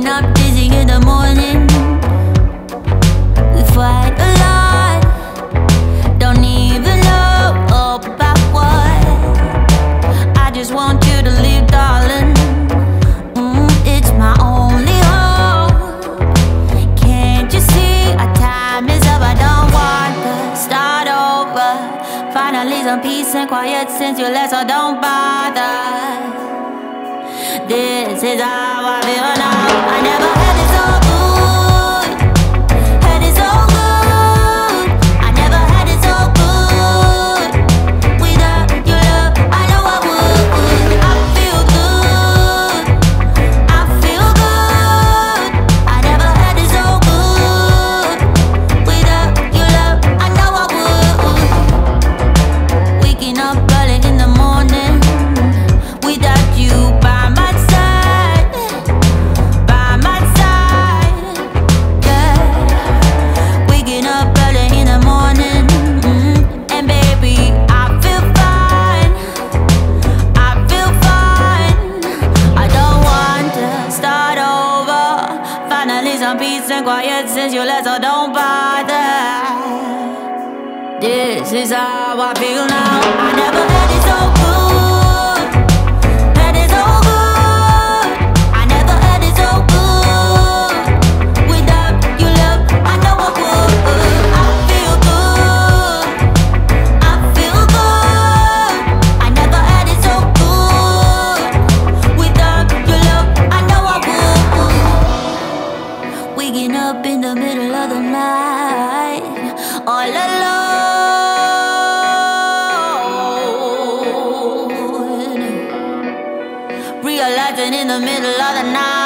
the morning. We fight a lot. Don't even know about what. I just want you to leave, darling. Mm, it's my only hope. Can't you see our time is up? I don't want to start over. Finally, some peace and quiet since you left, so don't bother. This is how I feel now. I never had it Peace and quiet since you left, so don't bother. This is how I feel now. I never had it so good. Waking up in the middle of the night, all alone. Realizing in the middle of the night.